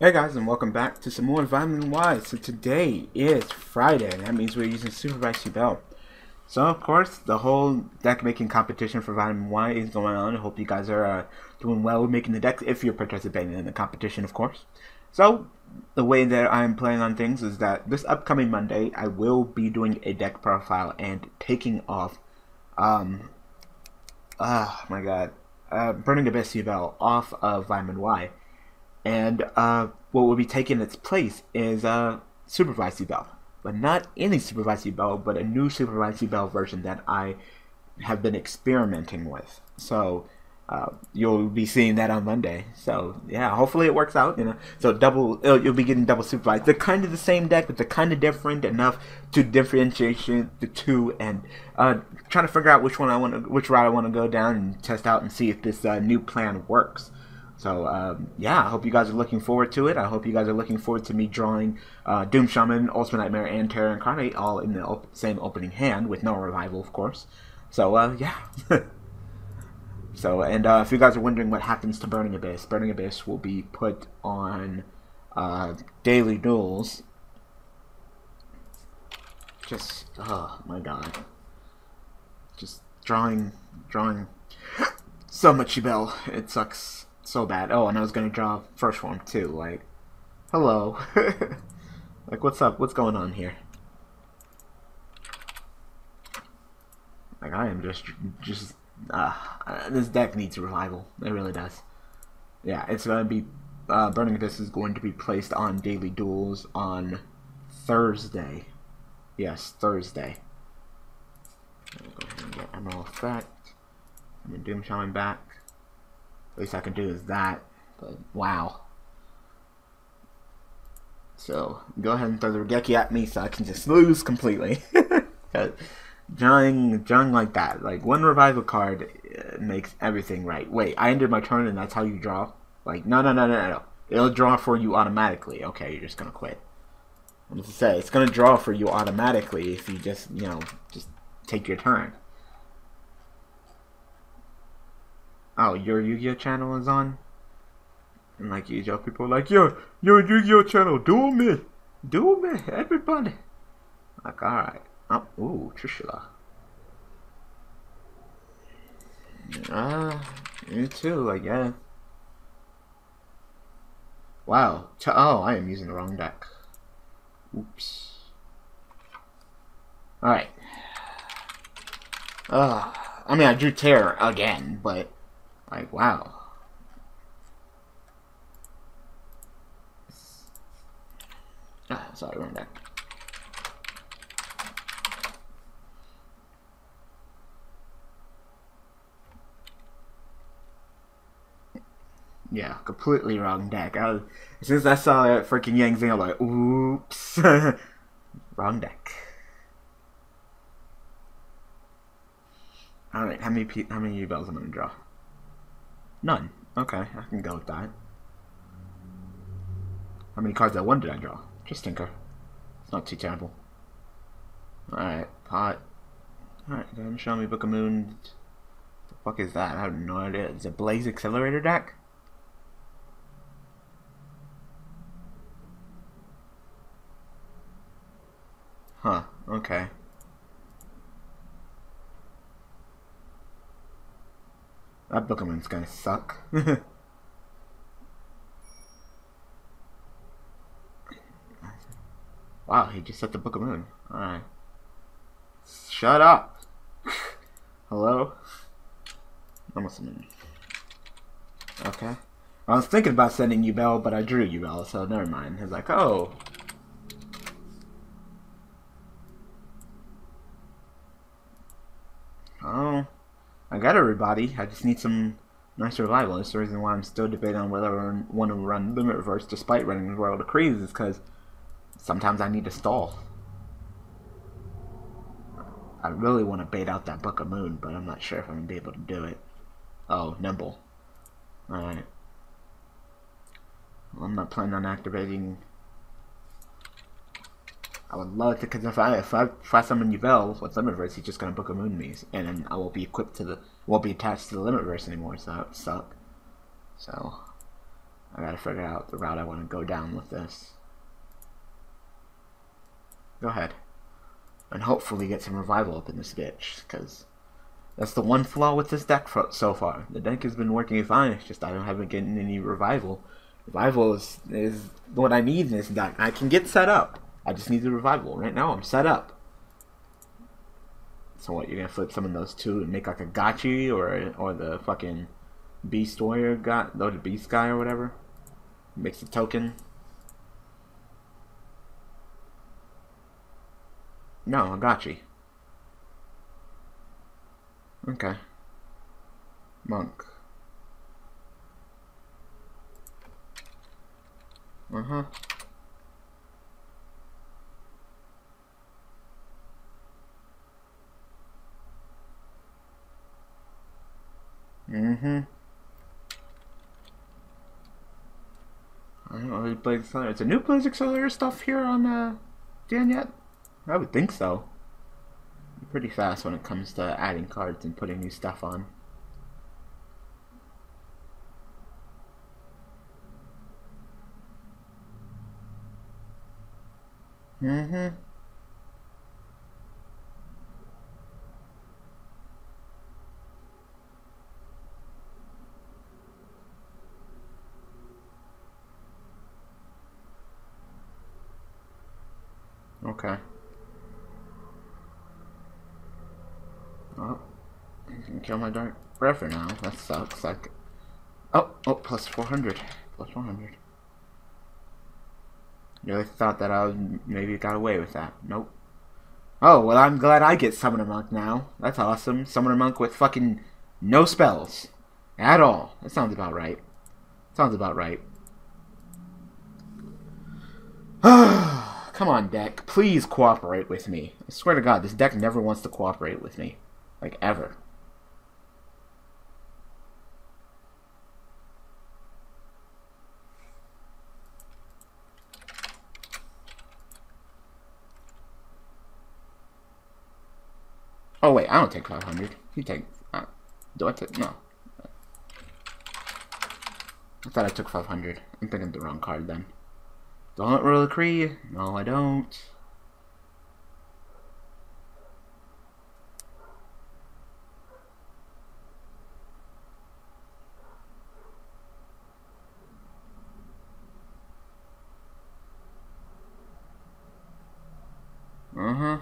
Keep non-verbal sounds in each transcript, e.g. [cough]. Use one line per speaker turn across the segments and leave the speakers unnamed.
Hey guys and welcome back to some more Vitamin Y. So today is Friday, that means we're using Super Supervise Yubel. So of course the whole deck making competition for Vitamin Y is going on. I hope you guys are uh, doing well making the decks if you're participating in the competition of course. So the way that I'm playing on things is that this upcoming Monday I will be doing a deck profile and taking off um oh my god uh, Burning Abyss Yubel off of Vitamin Y and uh, what will be taking its place is a Supervise Yubel, but not any Supervise Yubel, but a new Supervise Yubel version that I have been experimenting with. So uh, you'll be seeing that on Monday. So yeah, hopefully it works out. You know, so double you'll be getting double supervised. They're kind of the same deck, but they're kind of different enough to differentiate the two, and uh, trying to figure out which one I want, to, which route I want to go down and test out and see if this uh, new plan works. So um, yeah, I hope you guys are looking forward to it. I hope you guys are looking forward to me drawing uh, Doom Shaman, Ultimate Nightmare, and Terror Incarnate all in the op same opening hand with no revival, of course. So uh, yeah. [laughs] so and uh, if you guys are wondering what happens to Burning Abyss, Burning Abyss will be put on uh, daily duels. Just oh my god, just drawing, drawing [gasps] so much Yubel. It sucks so bad. Oh, and I was gonna draw first form too. Like, hello. [laughs] like, what's up? What's going on here? Like, I am just, just, uh, this deck needs revival. It really does. Yeah, it's gonna be, uh, Burning Abyss is going to be placed on Daily Duels on Thursday. Yes, Thursday. I'm gonna Go ahead and get Emerald Effect. And then Doom Shaman back least I can do is that. But wow. So go ahead and throw the Raigeki at me so I can just lose completely. [laughs] drawing, drawing like that, like one revival card uh, makes everything right. Wait, I ended my turn and that's how you draw? Like no, no, no, no, no. It'll draw for you automatically. Okay, you're just gonna quit. I'm to say it's gonna draw for you automatically if you just you know just take your turn. Oh, your Yu-Gi-Oh channel is on? And like Yu-Gi-Oh people like, yo, your Yu-Gi-Oh channel, do me, do me, everybody. Like, alright. Oh, ooh, Trishula. Ah, uh, me too, I guess. Wow. Oh, I am using the wrong deck. Oops. Alright. Uh, I mean, I drew Terror again, but like, wow. Ah, sorry, wrong deck. Yeah, completely wrong deck. I was, as soon as I saw that freaking Yang Zing, I'm like, oops. [laughs] wrong deck. Alright, how many how many Yubels am I gonna draw? None. Okay, I can go with that. How many cards at one did I draw? Just Tinker. It's not too terrible. Alright, pot. Alright, go ahead and show me Book of Moon. The fuck is that? I have no idea. Is it Blaze Accelerator deck? Huh, okay. That Pokemon's gonna suck. [laughs] wow, he just set the Book of Moon. Alright. Shut up! [laughs] Hello? Almost a minute. Okay. I was thinking about sending Yubel, but I drew Yubel, so never mind. He's like. Oh. I got everybody. I just need some nice revival. That's the reason why I'm still debating on whether I want to run Limit Reverse despite running World of Decrees is because sometimes I need to stall. I really want to bait out that Book of Moon, but I'm not sure if I'm going to be able to do it. Oh, Nimble. Alright. Well, I'm not planning on activating I would love to, because if I if I if summon oh, Yubel with Limit Reverse, he's just gonna Book a Moon me, and then I won't be equipped to the won't be attached to the Limit Reverse anymore. So that would suck. So I gotta figure out the route I want to go down with this. Go ahead. And hopefully get some revival up in this bitch, because that's the one flaw with this deck so far. The deck has been working fine, it's just I don't haven't getting any revival. Revival is, is what I need in this deck. I can get set up. I just need the revival. Right now I'm set up. So what, you're gonna flip some of those two and make like a Gotchi or or the fucking Beast Warrior got or the Beast guy or whatever? Makes a token. No, a Gotchi. Okay. Monk. Uh-huh. Mm-hmm. I don't know if Blaze Accelerator. Is a new Blaze Accelerator stuff here on uh, Dan yet? I would think so. Pretty fast when it comes to adding cards and putting new stuff on. Mm-hmm. Okay. Oh, you can kill my dark breather now. That sucks. Like, oh, oh, plus 400. Plus 400. You really thought that I would maybe got away with that. Nope. Oh, well, I'm glad I get Summoner Monk now. That's awesome. Summoner Monk with fucking no spells. At all. That sounds about right. Sounds about right. [sighs] Come on, deck. Please cooperate with me. I swear to God, this deck never wants to cooperate with me. Like, ever. Oh wait, I don't take 500. You take... Uh, do I take... No. I thought I took 500. I'm thinking the wrong card then. Don't really agree. No, I don't. Uh-huh.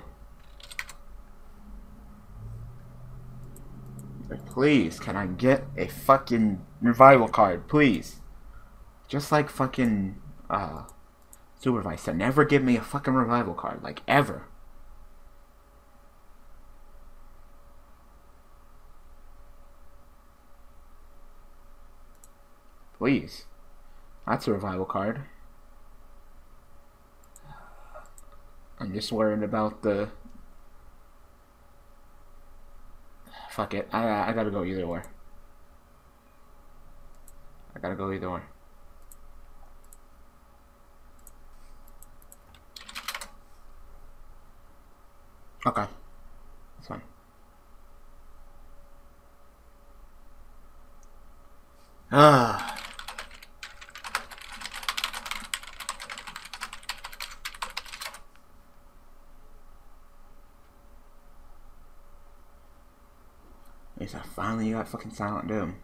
Please, can I get a fucking revival card, please? Just like fucking, uh, Supervisor. Never give me a fucking revival card, like, ever. Please. That's a revival card. I'm just worried about the Fuck it. I, I gotta go either way. I gotta go either way. Okay. That's fine. Ah. Least I finally got fucking Silent Doom.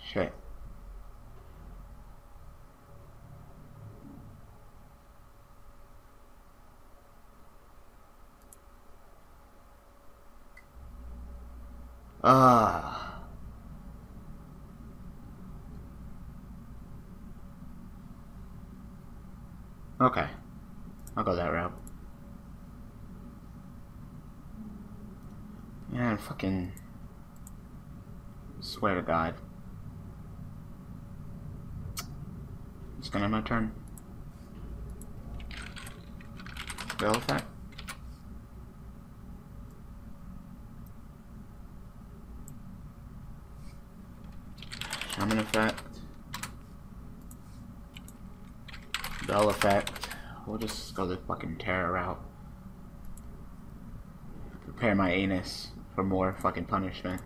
Shit. Ah. Okay. I'll go that route. Man, fucking... Swear to God. It's gonna have my turn. Spell effect? Shaman effect. Bell effect. We'll just go the fucking terror route. Prepare my anus for more fucking punishment.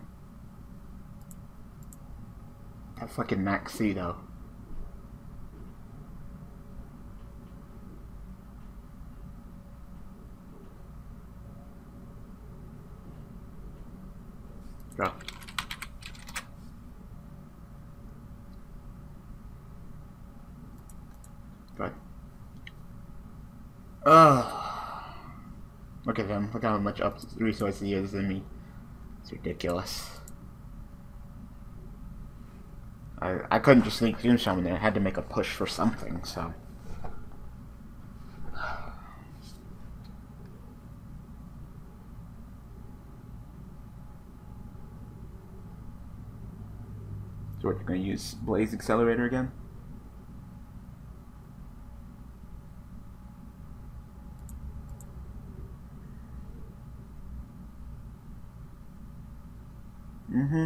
That fucking Maxi though. Go. Go. Ugh. Look at him. Look how much up resources he is than me. It's ridiculous. I I couldn't just sneak Doom Shaman there. I had to make a push for something, so. So what, you're gonna use Blaze Accelerator again? Mm-hmm.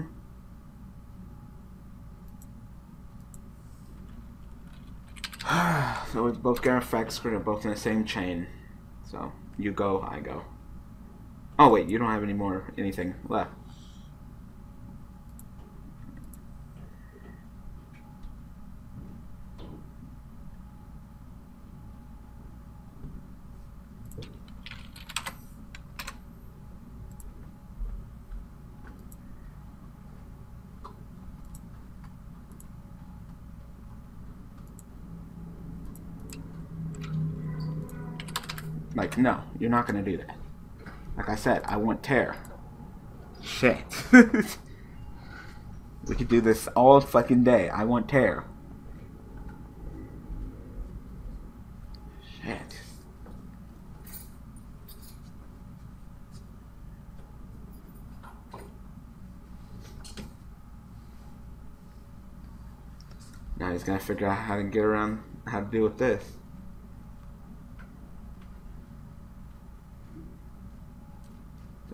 [sighs] so we both effects, we're both in the same chain. So you go, I go. Oh wait, you don't have any more anything left. Like, no, you're not gonna do that. Like I said, I want tear. Shit. [laughs] we could do this all fucking day. I want tear. Shit. Now he's gonna figure out how to get around how to deal with this.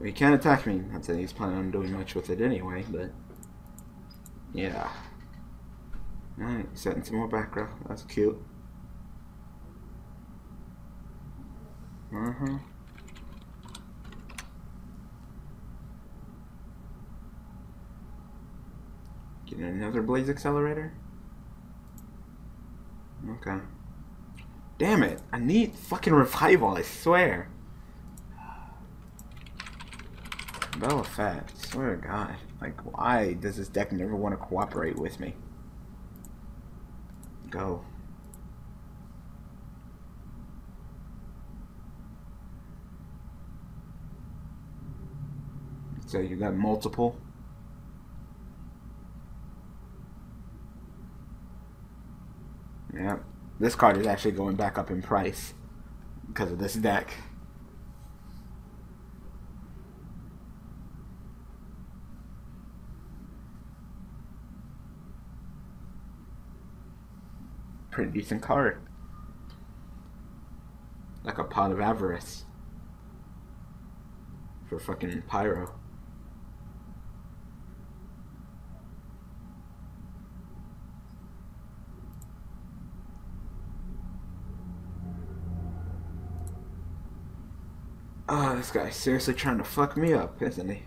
He can't attack me. Not that he's planning on doing much with it anyway, but yeah. Alright, setting some more background. That's cute. Uh-huh. Getting another blaze accelerator? Okay. Damn it! I need fucking revival, I swear. Bella Fat, swear to God. Like, why does this deck never want to cooperate with me? Go. So you got multiple? Yep. This card is actually going back up in price because of this deck. Pretty decent card. Like a pot of avarice. For fucking Pyro. Oh, this guy's seriously trying to fuck me up, isn't he?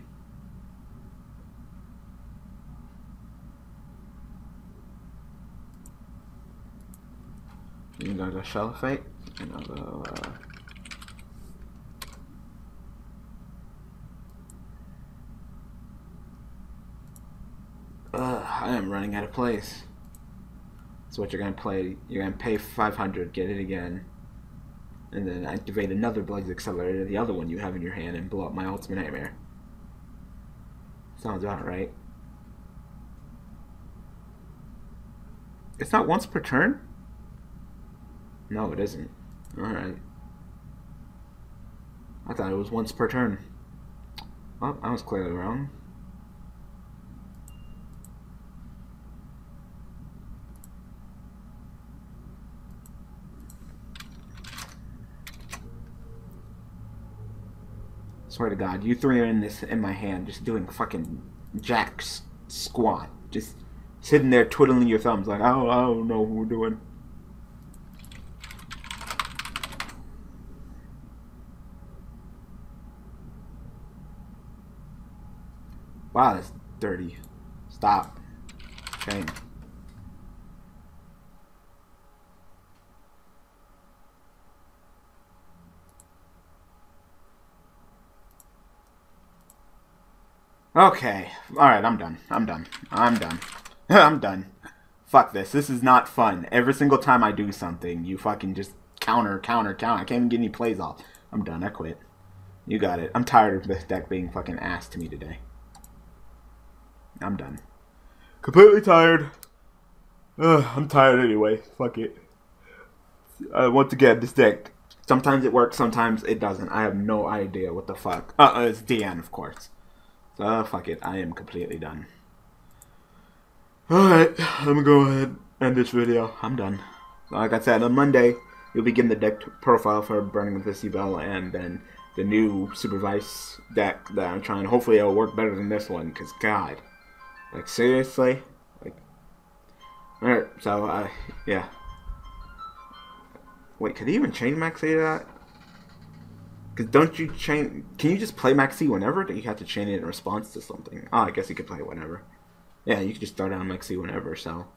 You gonna go Shell of And I'll go, uh... Ugh, I am running out of place. So what you're gonna play, you're gonna pay 500, get it again, and then activate another Blaze Accelerator, the other one you have in your hand, and blow up my Ultimate Nightmare. Sounds about right. It's not once per turn? No, it isn't. Alright. I thought it was once per turn. Well, I was clearly wrong. Swear to God, you three are in this in my hand, just doing fucking jack squat, just sitting there twiddling your thumbs like, I don't, I don't know what we're doing. Wow, that's dirty. Stop. Shame. Okay. Alright, I'm done. I'm done. I'm done. [laughs] I'm done. Fuck this. This is not fun. Every single time I do something, you fucking just counter, counter, counter. I can't even get any plays off. I'm done. I quit. You got it. I'm tired of this deck being fucking ass to me today. I'm done. Completely tired. Ugh, I'm tired anyway. Fuck it. Uh, once again, this deck. Sometimes it works, sometimes it doesn't. I have no idea what the fuck. Uh, uh it's DN, of course. So, uh, fuck it. I am completely done. Alright, I'm gonna go ahead and end this video. I'm done. Like I said, on Monday, you'll begin the deck profile for Burning Abyss Yubel and then the new Supervise deck that I'm trying. Hopefully it'll work better than this one, because God. Like, seriously? Like, alright, so, uh, yeah. Wait, could he even change Maxi to that? Because don't you chain... Can you just play Maxi whenever? Do you have to chain it in response to something? Oh, I guess you could play whenever. Yeah, you could just throw down Maxi whenever, so...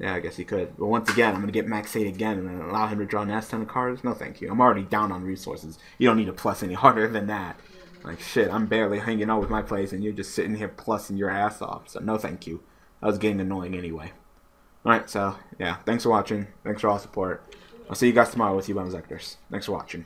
Yeah, I guess he could. But once again, I'm going to get Max 8 again and then allow him to draw an S ton of cards? No, thank you. I'm already down on resources. You don't need to plus any harder than that. Like, shit, I'm barely hanging out with my place, and you're just sitting here plussing your ass off. So, no thank you. That was getting annoying anyway. Alright, so, yeah. Thanks for watching. Thanks for all support. I'll see you guys tomorrow with you, Zectors. Thanks for watching.